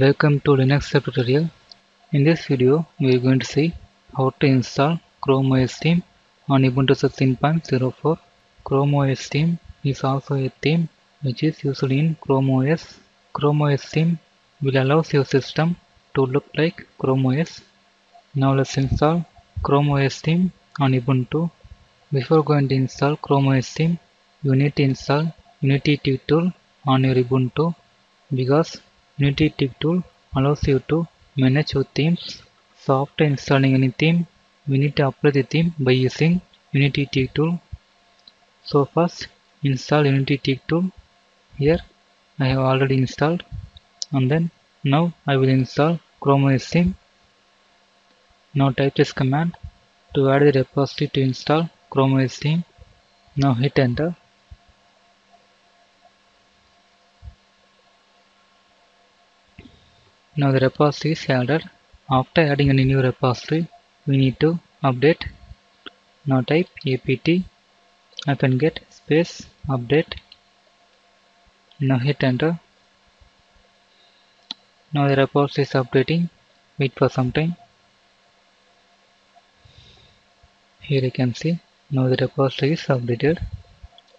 Welcome to Linux tutorial. In this video, we are going to see how to install Chrome OS theme on Ubuntu 16.04. Chrome OS theme is also a theme which is used in Chrome OS. Chrome OS theme will allow your system to look like Chrome OS. Now let's install Chrome OS theme on Ubuntu. Before going to install Chrome OS theme, you need to install Unity tool on your Ubuntu because Unity Tweak tool allows you to manage your themes. So after installing any theme, we need to apply the theme by using Unity Tweak tool. So first install Unity Tweak tool. Here I have already installed and then now I will install Chrome OS theme. Now type this command to add the repository to install Chrome OS theme. Now hit enter. Now the repository is added. After adding any new repository, we need to update. Now type apt hyphen get space update. Now hit enter. Now the repository is updating. Wait for some time. Here you can see now the repository is updated.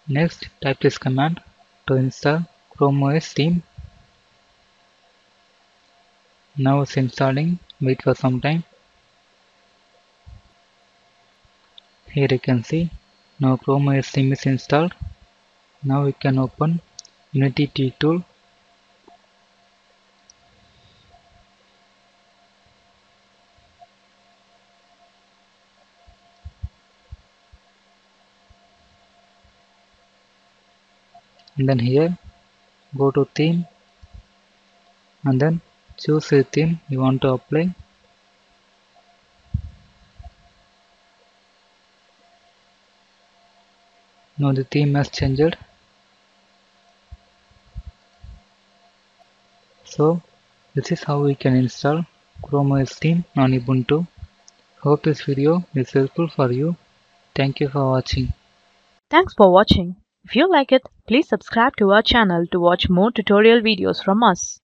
Next type this command to install Chrome OS theme. Now it's installing. Wait for some time. Here you can see now Chrome OS is installed. Now we can open Unity Tweak tool. And then here go to theme and then choose a theme you want to apply. Now the theme has changed. So this is how we can install chrome os theme on ubuntu. Hope this video is helpful for you. Thank you for watching. Thanks for watching. If you like it, please subscribe to our channel to watch more tutorial videos from us.